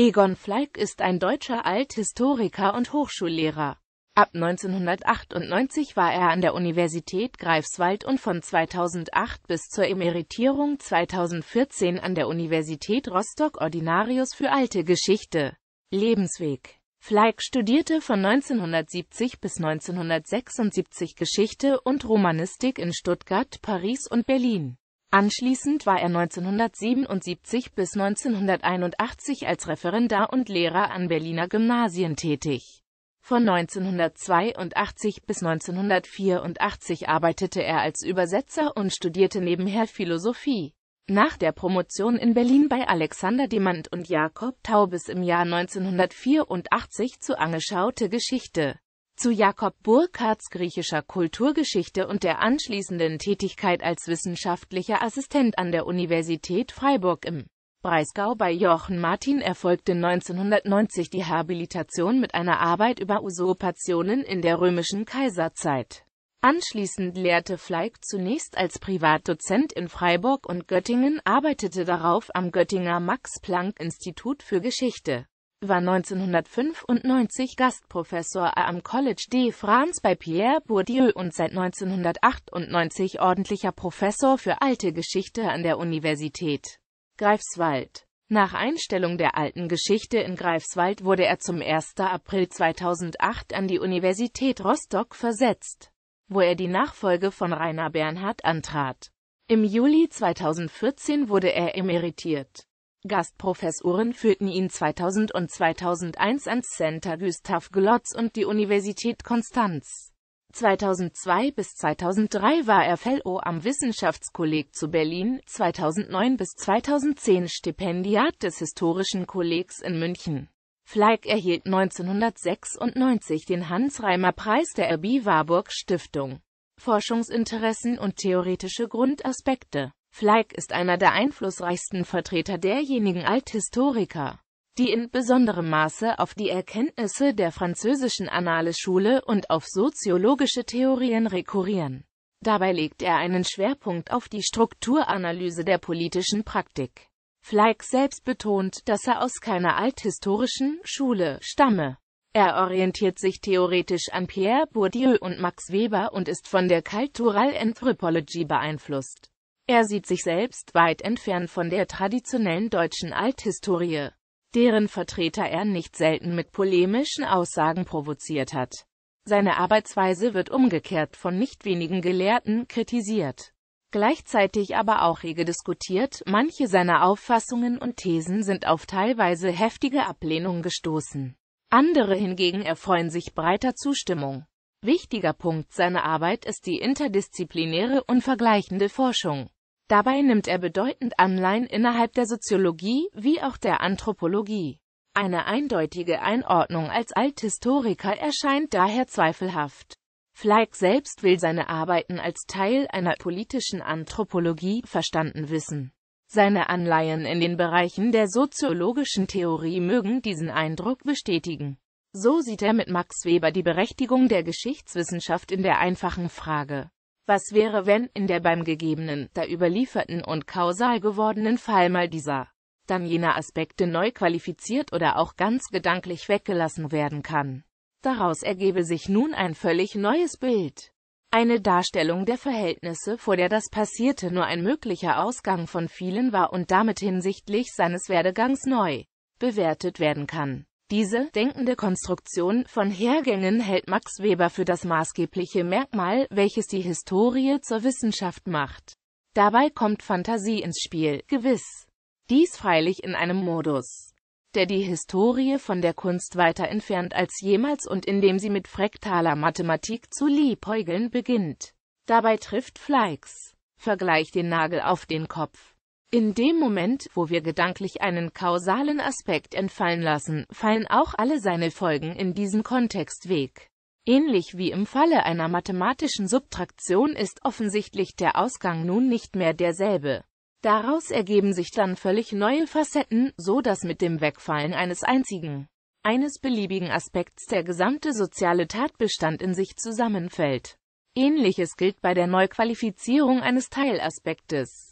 Egon Fleig ist ein deutscher Althistoriker und Hochschullehrer. Ab 1998 war er an der Universität Greifswald und von 2008 bis zur Emeritierung 2014 an der Universität Rostock Ordinarius für Alte Geschichte. Lebensweg Fleig studierte von 1970 bis 1976 Geschichte und Romanistik in Stuttgart, Paris und Berlin. Anschließend war er 1977 bis 1981 als Referendar und Lehrer an Berliner Gymnasien tätig. Von 1982 bis 1984 arbeitete er als Übersetzer und studierte nebenher Philosophie. Nach der Promotion in Berlin bei Alexander Demand und Jakob Taubes im Jahr 1984 zu angeschaute Geschichte zu Jakob Burckhardts griechischer Kulturgeschichte und der anschließenden Tätigkeit als wissenschaftlicher Assistent an der Universität Freiburg im Breisgau bei Jochen Martin erfolgte 1990 die Habilitation mit einer Arbeit über Usurpationen in der römischen Kaiserzeit. Anschließend lehrte Fleig zunächst als Privatdozent in Freiburg und Göttingen, arbeitete darauf am Göttinger Max-Planck-Institut für Geschichte war 1995 Gastprofessor am Collège de France bei Pierre Bourdieu und seit 1998 ordentlicher Professor für Alte Geschichte an der Universität Greifswald. Nach Einstellung der alten Geschichte in Greifswald wurde er zum 1. April 2008 an die Universität Rostock versetzt, wo er die Nachfolge von Rainer Bernhard antrat. Im Juli 2014 wurde er emeritiert. Gastprofessuren führten ihn 2000 und 2001 ans Center Gustav Glotz und die Universität Konstanz. 2002 bis 2003 war er Fellow am Wissenschaftskolleg zu Berlin, 2009 bis 2010 Stipendiat des Historischen Kollegs in München. Fleig erhielt 1996 den Hans-Reimer-Preis der RB Warburg Stiftung. Forschungsinteressen und theoretische Grundaspekte Fleig ist einer der einflussreichsten Vertreter derjenigen Althistoriker, die in besonderem Maße auf die Erkenntnisse der französischen Annales-Schule und auf soziologische Theorien rekurrieren. Dabei legt er einen Schwerpunkt auf die Strukturanalyse der politischen Praktik. Fleig selbst betont, dass er aus keiner althistorischen Schule stamme. Er orientiert sich theoretisch an Pierre Bourdieu und Max Weber und ist von der Cultural Anthropology beeinflusst. Er sieht sich selbst weit entfernt von der traditionellen deutschen Althistorie, deren Vertreter er nicht selten mit polemischen Aussagen provoziert hat. Seine Arbeitsweise wird umgekehrt von nicht wenigen Gelehrten kritisiert. Gleichzeitig aber auch rege diskutiert, manche seiner Auffassungen und Thesen sind auf teilweise heftige Ablehnung gestoßen. Andere hingegen erfreuen sich breiter Zustimmung. Wichtiger Punkt seiner Arbeit ist die interdisziplinäre und vergleichende Forschung. Dabei nimmt er bedeutend Anleihen innerhalb der Soziologie wie auch der Anthropologie. Eine eindeutige Einordnung als Althistoriker erscheint daher zweifelhaft. Fleig selbst will seine Arbeiten als Teil einer politischen Anthropologie verstanden wissen. Seine Anleihen in den Bereichen der soziologischen Theorie mögen diesen Eindruck bestätigen. So sieht er mit Max Weber die Berechtigung der Geschichtswissenschaft in der einfachen Frage, was wäre, wenn in der beim gegebenen, da überlieferten und kausal gewordenen Fall mal dieser, dann jener Aspekte neu qualifiziert oder auch ganz gedanklich weggelassen werden kann? Daraus ergebe sich nun ein völlig neues Bild. Eine Darstellung der Verhältnisse, vor der das Passierte nur ein möglicher Ausgang von vielen war und damit hinsichtlich seines Werdegangs neu bewertet werden kann. Diese denkende Konstruktion von Hergängen hält Max Weber für das maßgebliche Merkmal, welches die Historie zur Wissenschaft macht. Dabei kommt Fantasie ins Spiel, gewiss. Dies freilich in einem Modus, der die Historie von der Kunst weiter entfernt als jemals und indem sie mit frektaler Mathematik zu liebäugeln beginnt. Dabei trifft Fleiks Vergleich den Nagel auf den Kopf. In dem Moment, wo wir gedanklich einen kausalen Aspekt entfallen lassen, fallen auch alle seine Folgen in diesem Kontext weg. Ähnlich wie im Falle einer mathematischen Subtraktion ist offensichtlich der Ausgang nun nicht mehr derselbe. Daraus ergeben sich dann völlig neue Facetten, so dass mit dem Wegfallen eines einzigen, eines beliebigen Aspekts der gesamte soziale Tatbestand in sich zusammenfällt. Ähnliches gilt bei der Neuqualifizierung eines Teilaspektes.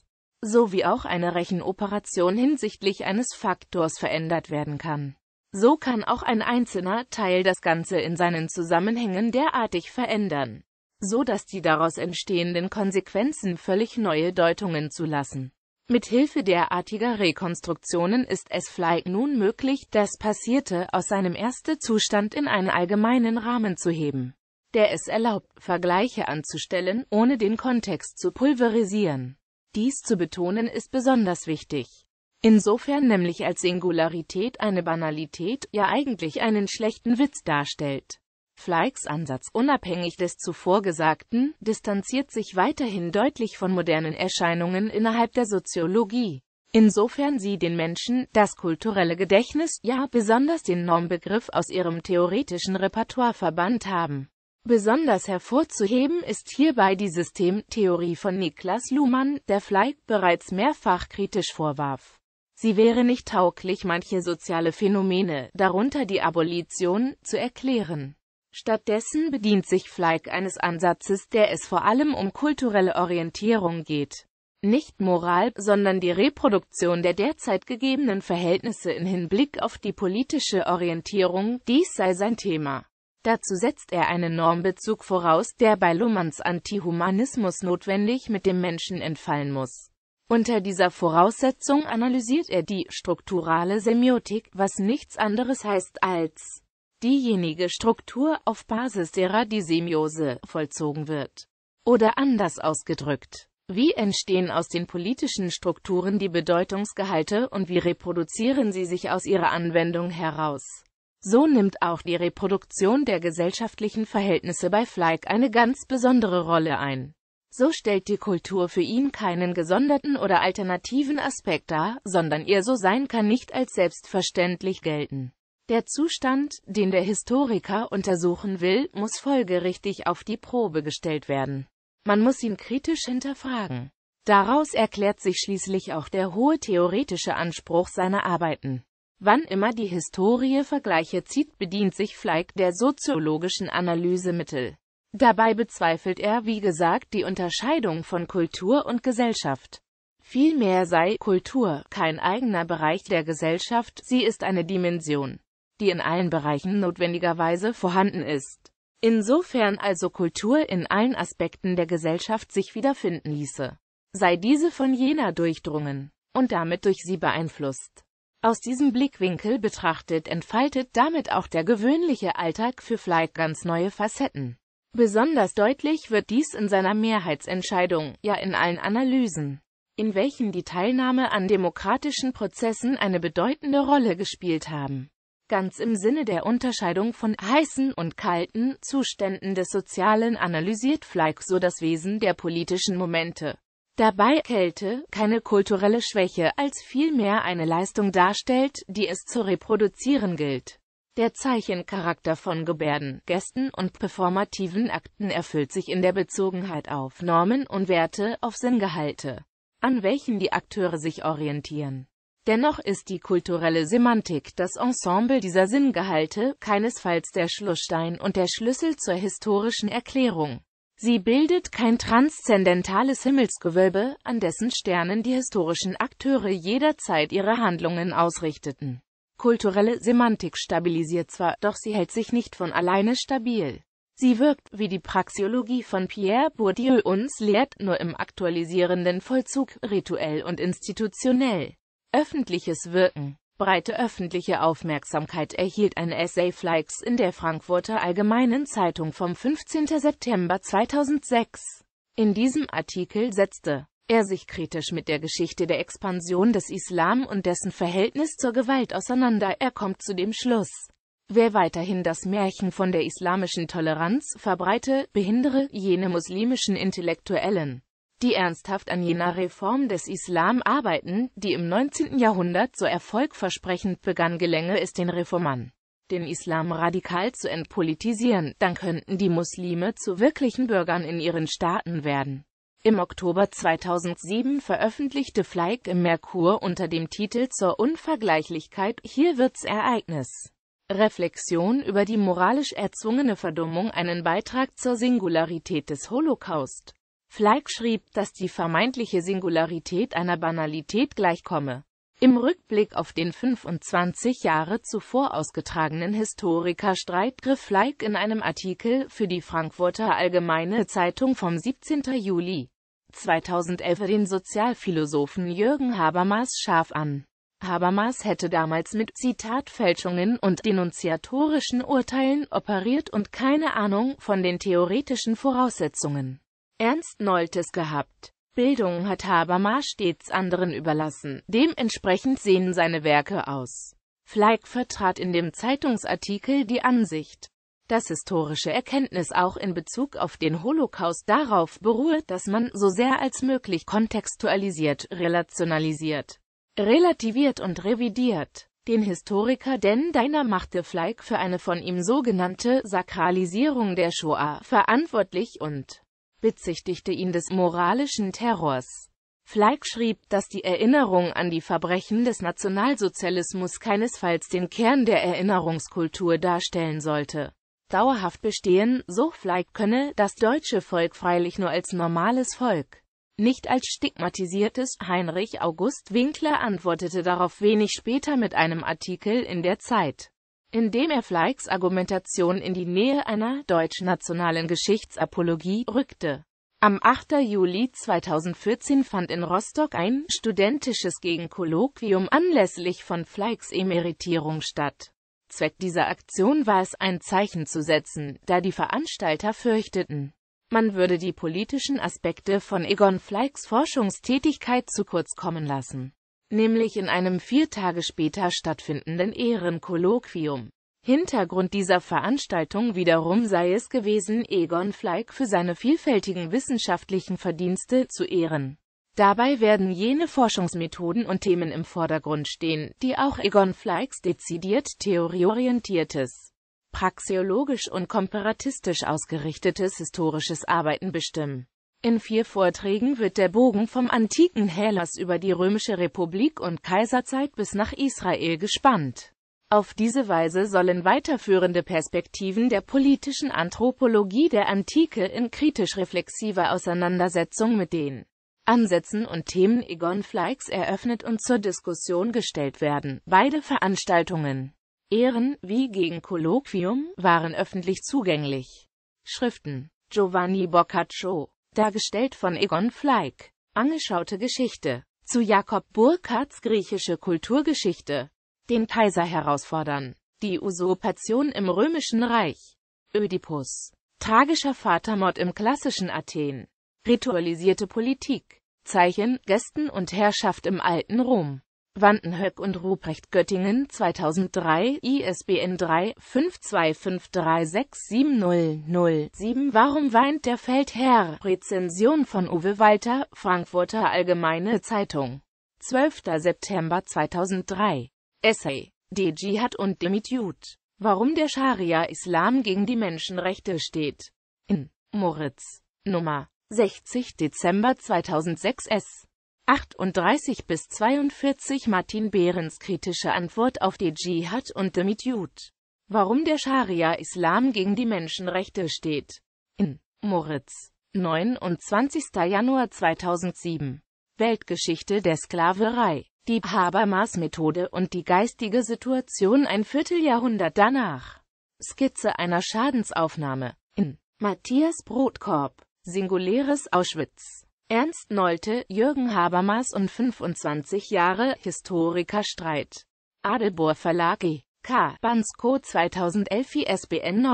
Sowie auch eine Rechenoperation hinsichtlich eines Faktors verändert werden kann. So kann auch ein einzelner Teil das Ganze in seinen Zusammenhängen derartig verändern, so dass die daraus entstehenden Konsequenzen völlig neue Deutungen zulassen. Mit Hilfe derartiger Rekonstruktionen ist es Fleig nun möglich, das Passierte aus seinem Erste-Zustand in einen allgemeinen Rahmen zu heben, der es erlaubt, Vergleiche anzustellen, ohne den Kontext zu pulverisieren. Dies zu betonen ist besonders wichtig. Insofern nämlich als Singularität eine Banalität, ja eigentlich einen schlechten Witz darstellt. Fleigs Ansatz, unabhängig des zuvor Gesagten, distanziert sich weiterhin deutlich von modernen Erscheinungen innerhalb der Soziologie. Insofern sie den Menschen, das kulturelle Gedächtnis, ja besonders den Normbegriff aus ihrem theoretischen Repertoire verbannt haben. Besonders hervorzuheben ist hierbei die Systemtheorie von Niklas Luhmann, der Fleig bereits mehrfach kritisch vorwarf. Sie wäre nicht tauglich, manche soziale Phänomene, darunter die Abolition, zu erklären. Stattdessen bedient sich Fleig eines Ansatzes, der es vor allem um kulturelle Orientierung geht. Nicht Moral, sondern die Reproduktion der derzeit gegebenen Verhältnisse in Hinblick auf die politische Orientierung, dies sei sein Thema. Dazu setzt er einen Normbezug voraus, der bei Luhmanns Antihumanismus notwendig mit dem Menschen entfallen muss. Unter dieser Voraussetzung analysiert er die strukturale Semiotik, was nichts anderes heißt als diejenige Struktur, auf Basis derer die Semiose vollzogen wird. Oder anders ausgedrückt, wie entstehen aus den politischen Strukturen die Bedeutungsgehalte und wie reproduzieren sie sich aus ihrer Anwendung heraus? So nimmt auch die Reproduktion der gesellschaftlichen Verhältnisse bei Fleig eine ganz besondere Rolle ein. So stellt die Kultur für ihn keinen gesonderten oder alternativen Aspekt dar, sondern ihr So-Sein kann nicht als selbstverständlich gelten. Der Zustand, den der Historiker untersuchen will, muss folgerichtig auf die Probe gestellt werden. Man muss ihn kritisch hinterfragen. Daraus erklärt sich schließlich auch der hohe theoretische Anspruch seiner Arbeiten. Wann immer die Historie Vergleiche zieht, bedient sich Fleig der soziologischen Analysemittel. Dabei bezweifelt er, wie gesagt, die Unterscheidung von Kultur und Gesellschaft. Vielmehr sei Kultur kein eigener Bereich der Gesellschaft, sie ist eine Dimension, die in allen Bereichen notwendigerweise vorhanden ist. Insofern also Kultur in allen Aspekten der Gesellschaft sich wiederfinden ließe, sei diese von jener durchdrungen und damit durch sie beeinflusst. Aus diesem Blickwinkel betrachtet entfaltet damit auch der gewöhnliche Alltag für Fleig ganz neue Facetten. Besonders deutlich wird dies in seiner Mehrheitsentscheidung, ja in allen Analysen, in welchen die Teilnahme an demokratischen Prozessen eine bedeutende Rolle gespielt haben. Ganz im Sinne der Unterscheidung von heißen und kalten Zuständen des Sozialen analysiert Fleig so das Wesen der politischen Momente dabei Kälte keine kulturelle Schwäche als vielmehr eine Leistung darstellt, die es zu reproduzieren gilt. Der Zeichencharakter von Gebärden, Gesten und performativen Akten erfüllt sich in der Bezogenheit auf Normen und Werte, auf Sinngehalte, an welchen die Akteure sich orientieren. Dennoch ist die kulturelle Semantik, das Ensemble dieser Sinngehalte, keinesfalls der Schlussstein und der Schlüssel zur historischen Erklärung. Sie bildet kein transzendentales Himmelsgewölbe, an dessen Sternen die historischen Akteure jederzeit ihre Handlungen ausrichteten. Kulturelle Semantik stabilisiert zwar, doch sie hält sich nicht von alleine stabil. Sie wirkt, wie die Praxiologie von Pierre Bourdieu uns lehrt, nur im aktualisierenden Vollzug, rituell und institutionell. Öffentliches Wirken Breite öffentliche Aufmerksamkeit erhielt ein Essay Flikes in der Frankfurter Allgemeinen Zeitung vom 15. September 2006. In diesem Artikel setzte er sich kritisch mit der Geschichte der Expansion des Islam und dessen Verhältnis zur Gewalt auseinander. Er kommt zu dem Schluss, wer weiterhin das Märchen von der islamischen Toleranz verbreite, behindere jene muslimischen Intellektuellen die ernsthaft an jener Reform des Islam arbeiten, die im 19. Jahrhundert so erfolgversprechend begann gelänge es den Reformern, den Islam radikal zu entpolitisieren, dann könnten die Muslime zu wirklichen Bürgern in ihren Staaten werden. Im Oktober 2007 veröffentlichte Fleig im Merkur unter dem Titel Zur Unvergleichlichkeit, hier wird's Ereignis. Reflexion über die moralisch erzwungene Verdummung einen Beitrag zur Singularität des Holocaust Fleig schrieb, dass die vermeintliche Singularität einer Banalität gleichkomme. Im Rückblick auf den 25 Jahre zuvor ausgetragenen Historikerstreit griff Fleig in einem Artikel für die Frankfurter Allgemeine Zeitung vom 17. Juli 2011 den Sozialphilosophen Jürgen Habermas scharf an. Habermas hätte damals mit Zitatfälschungen und denunziatorischen Urteilen operiert und keine Ahnung von den theoretischen Voraussetzungen Ernst Noltes gehabt. Bildung hat Habermas stets anderen überlassen, dementsprechend sehen seine Werke aus. Fleig vertrat in dem Zeitungsartikel die Ansicht, dass historische Erkenntnis auch in Bezug auf den Holocaust darauf beruhe, dass man so sehr als möglich kontextualisiert, relationalisiert, relativiert und revidiert. Den Historiker Den Deiner machte Fleig für eine von ihm sogenannte Sakralisierung der Shoah verantwortlich und bezichtigte ihn des moralischen Terrors. Fleig schrieb, dass die Erinnerung an die Verbrechen des Nationalsozialismus keinesfalls den Kern der Erinnerungskultur darstellen sollte. Dauerhaft bestehen, so Fleig könne das deutsche Volk freilich nur als normales Volk, nicht als stigmatisiertes. Heinrich August Winkler antwortete darauf wenig später mit einem Artikel in der Zeit indem er Fleigs Argumentation in die Nähe einer deutsch-nationalen Geschichtsapologie rückte. Am 8. Juli 2014 fand in Rostock ein studentisches Gegenkolloquium anlässlich von Fleigs Emeritierung statt. Zweck dieser Aktion war es ein Zeichen zu setzen, da die Veranstalter fürchteten, man würde die politischen Aspekte von Egon Fleigs Forschungstätigkeit zu kurz kommen lassen nämlich in einem vier Tage später stattfindenden Ehrenkolloquium. Hintergrund dieser Veranstaltung wiederum sei es gewesen, Egon Fleig für seine vielfältigen wissenschaftlichen Verdienste zu ehren. Dabei werden jene Forschungsmethoden und Themen im Vordergrund stehen, die auch Egon Fleigs dezidiert theorieorientiertes, praxeologisch und komparatistisch ausgerichtetes historisches Arbeiten bestimmen. In vier Vorträgen wird der Bogen vom antiken Hellas über die römische Republik und Kaiserzeit bis nach Israel gespannt. Auf diese Weise sollen weiterführende Perspektiven der politischen Anthropologie der Antike in kritisch-reflexiver Auseinandersetzung mit den Ansätzen und Themen Egon Fleigs eröffnet und zur Diskussion gestellt werden. Beide Veranstaltungen, Ehren wie gegen Kolloquium, waren öffentlich zugänglich. Schriften Giovanni Boccaccio dargestellt von Egon Fleig. Angeschaute Geschichte. Zu Jakob Burckhardts griechische Kulturgeschichte. Den Kaiser herausfordern. Die Usurpation im Römischen Reich. Ödipus. Tragischer Vatermord im klassischen Athen. Ritualisierte Politik. Zeichen, Gästen und Herrschaft im alten Rom. Wandenhöck und Ruprecht Göttingen 2003 ISBN 3 5253670007 Warum weint der Feldherr? Rezension von Uwe Walter, Frankfurter Allgemeine Zeitung. 12. September 2003 Essay Die Dschihad und Demitiut. Warum der Scharia-Islam gegen die Menschenrechte steht. In Moritz. Nummer 60 Dezember 2006 S. 38 bis 42 Martin Behrens kritische Antwort auf die Dschihad und Demit Jud. Warum der Scharia-Islam gegen die Menschenrechte steht. In Moritz. 29. Januar 2007. Weltgeschichte der Sklaverei. Die Habermas-Methode und die geistige Situation ein Vierteljahrhundert danach. Skizze einer Schadensaufnahme. In Matthias Brotkorb. Singuläres Auschwitz. Ernst Nolte, Jürgen Habermas und 25 Jahre Historikerstreit. Adelbohr Verlag E. K. Bansko 2011 ISBN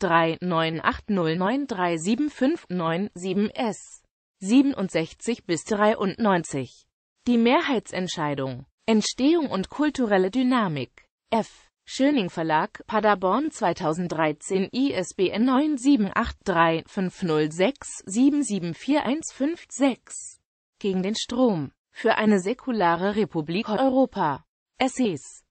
9783980937597 s 67 bis 93. Die Mehrheitsentscheidung. Entstehung und kulturelle Dynamik. F. Schöning Verlag, Paderborn 2013 ISBN 9783506-774156. Gegen den Strom. Für eine säkulare Republik Europa. Essays